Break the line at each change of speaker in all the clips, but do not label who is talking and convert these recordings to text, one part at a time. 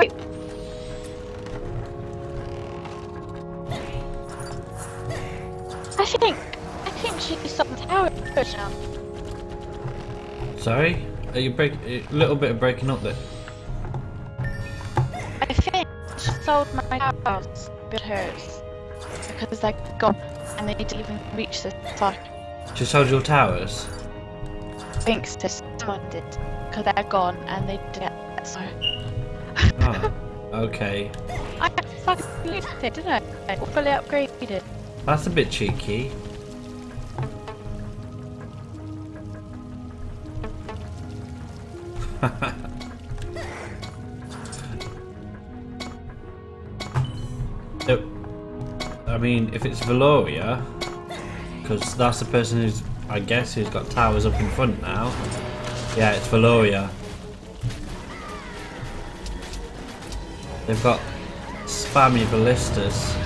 Wait. I think I think she saw the tower now.
Sorry? Are you break a little bit of breaking up there?
I think she sold my house but hers because they're gone and they didn't even reach the top.
She sold your towers?
I think so. Someone did because they're gone and they didn't. get
okay.
I fucking used it, didn't I? Fully upgraded. It.
That's a bit cheeky. I mean, if it's Valoria, because that's the person who's, I guess, who's got towers up in front now. Yeah, it's Valoria. They've got spammy ballistas.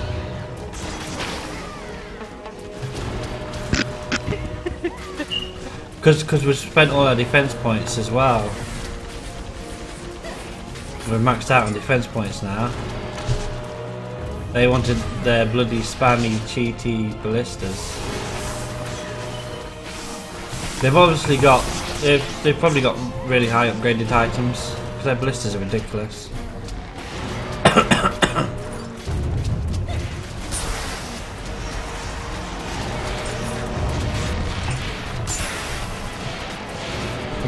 Because we've spent all our defense points as well. We're maxed out on defense points now. They wanted their bloody spammy, cheaty ballistas. They've obviously got, they've, they've probably got really high upgraded items. Because their ballistas are ridiculous.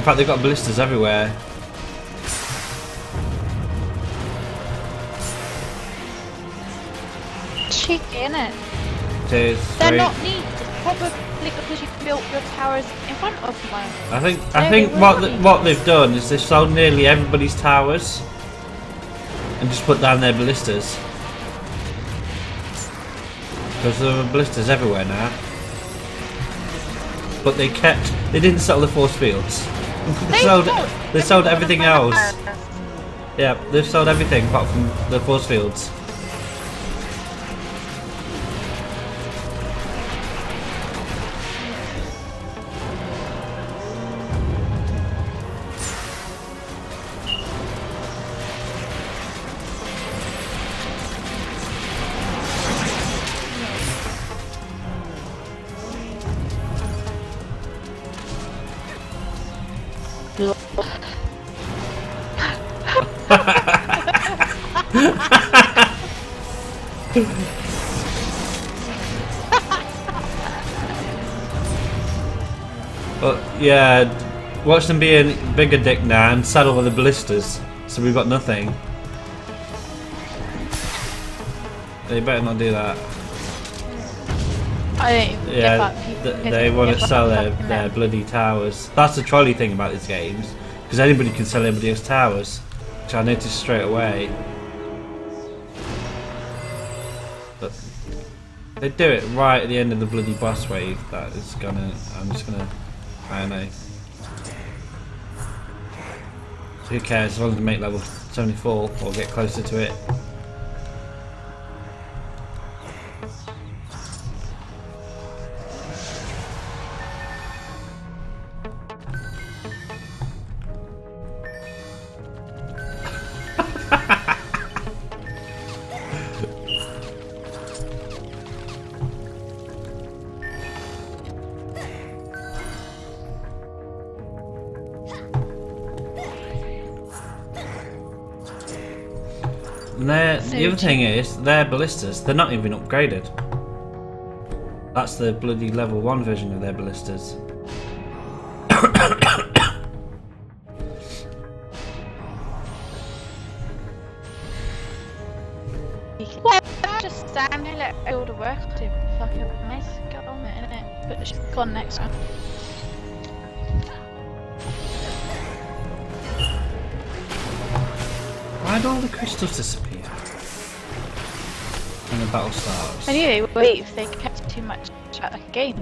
Fact, they've got ballistas everywhere.
Cheeky, innit?
Two,
They're
three.
not neat. It's probably because you built your towers in front of mine.
I think I
No,
think what
weren't.
what they've done is they've sold nearly everybody's towers and just put down their ballistas. Because there are ballistas everywhere now. But they kept they didn't sell the force fields. They, sold they sold everything else. Yeah, they've sold everything apart from the force fields. But yeah, watch them be a bigger dick now and saddle with the ballistas. So we've got nothing. They better not do that.
I don't
Yeah. Th- they want to sell their, their bloody towers. That's the trolley thing about these games. Because anybody can sell anybody else's towers. Which I noticed straight away. They do it right at the end of the bloody boss wave. That is gonna. I'm just gonna. I know. Who cares as long as they make level 74 or get closer to it. The other thing is, their ballistas, they're not even upgraded. That's the bloody level 1 version of their ballistas.
Just let all the work do. Fucking nice, get on it. But she's gone next one.
Why'd all the crystals disappear? And the battle starts.
I knew they would wait if they kept too much like a game.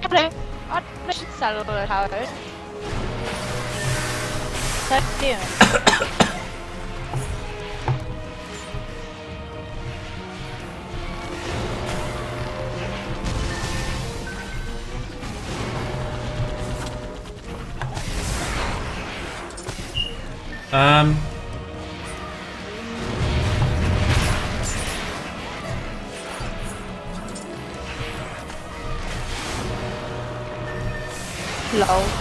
Hello. I should sell all the towers. So doing.
Um.
Lol.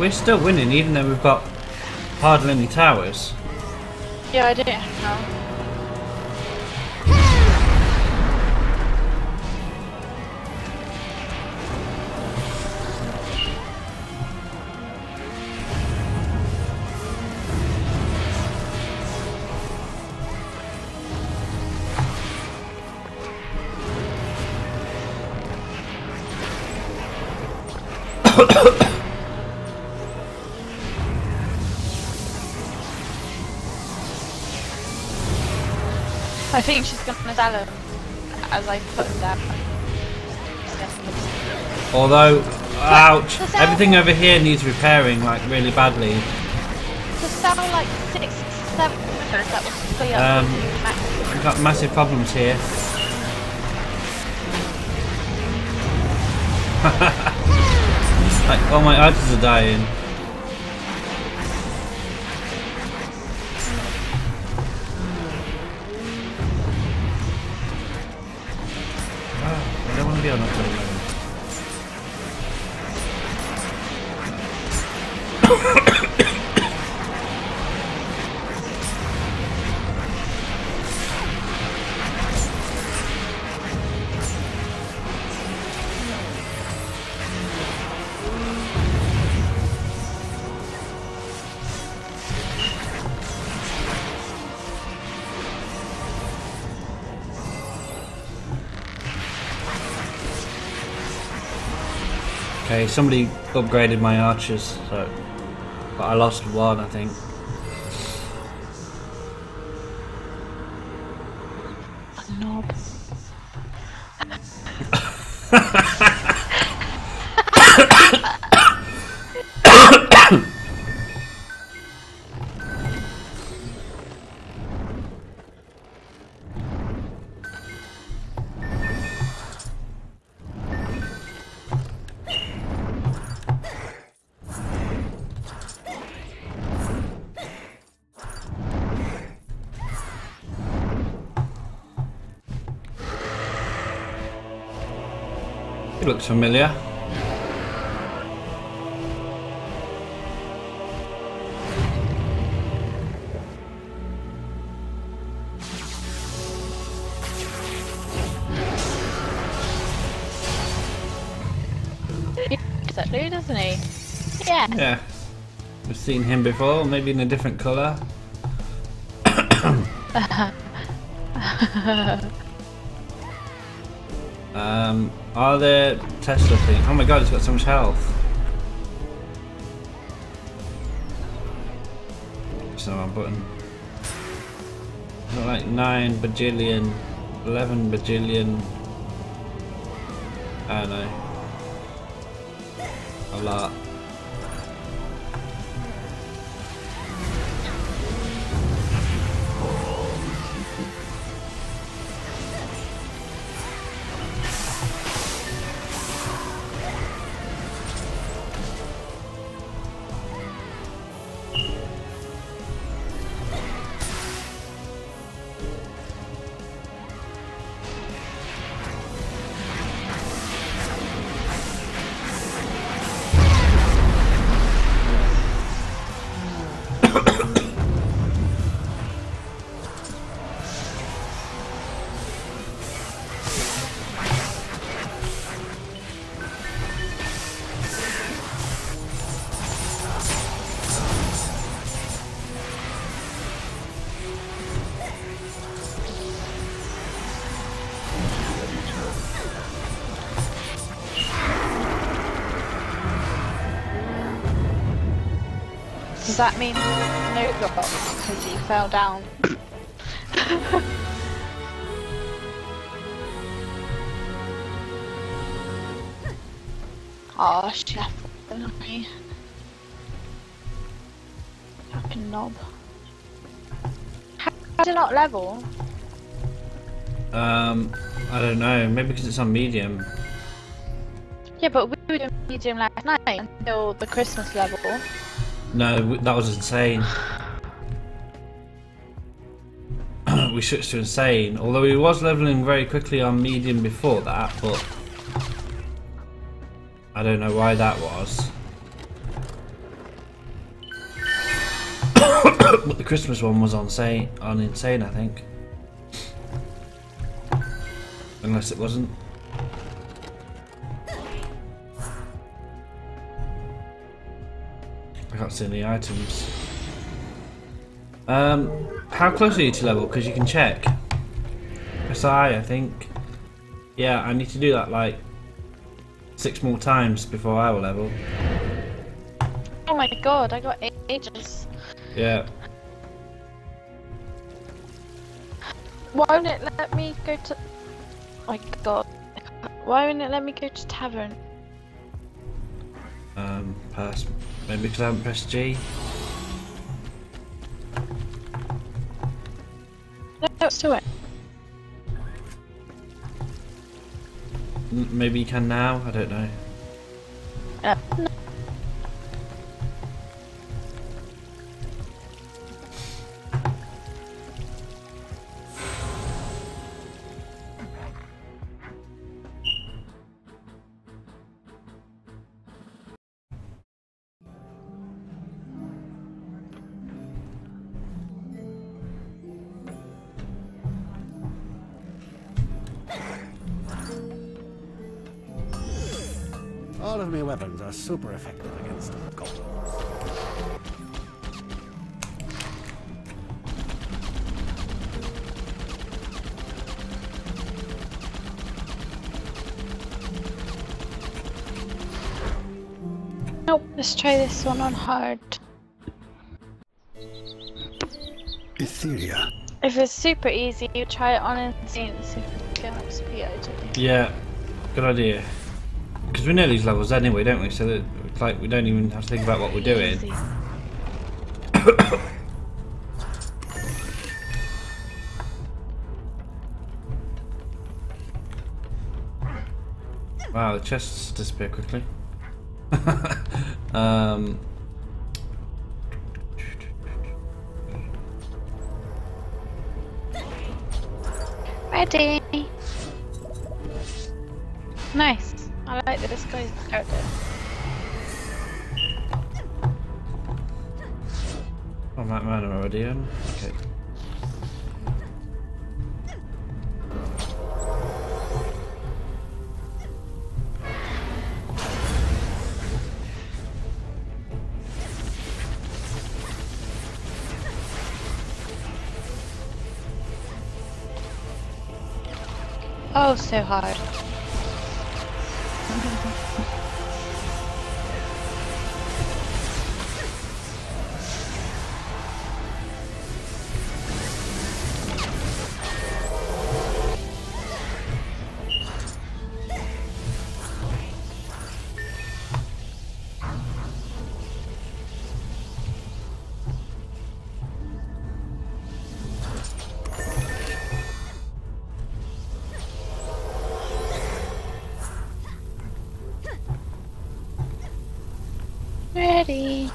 We're still winning, even though we've got hardly any towers.
Yeah, I didn't know. I think she's gonna sell him as I put him down.
Although, ouch,
the
everything over here needs repairing, like really badly.
To sell like six, seven members that was up
Um. We've got massive problems here. like, all my archers are dying. Ah, I don't want to be on that alone. Okay, somebody upgraded my archers, so but I lost one, I think. Looks familiar.
Exactly, doesn't he? Yeah.
Yeah. We've seen him before, maybe in a different colour. um, are there Tesla things? Oh my god, it's got so much health. It's the wrong button. Like 9 bajillion, 11 bajillion. I don't know. A lot.
That mean no drops because he fell down? oh, chef. me. Fucking knob. How did it not level?
Um, I don't know. Maybe because it's on medium.
Yeah, but we were doing medium last night until the Christmas level.
No, that was insane. we switched to insane. Although he was leveling very quickly on medium before that, but I don't know why that was. but the Christmas one was on insane, on insane, I think. Unless it wasn't. Can't see any items. Um, how close are you to level? Because you can check. SI, I think. Yeah, I need to do that like six more times before I will level.
Oh my god, I got ages.
Yeah.
Why won't it let me go to... Oh my god. Why won't it let me go to tavern?
Um, pass. Maybe because I haven't pressed G.
Let's do it.
Maybe you can now. I don't know.
Uh, no.
All of my weapons are super effective against goblins.
Nope, let's try this one on hard.
Etheria.
If it's super easy, you try it on insane and see if you can XP out of it.
Yeah, good idea. Because we know these levels anyway, don't we? So that it's like we don't even have to think about what we're doing. Wow, the chests disappear quickly. um,
Ready. Nice. I like this guy's character.
oh, that man already in. Okay.
Oh, so hard. 생각이 Ready.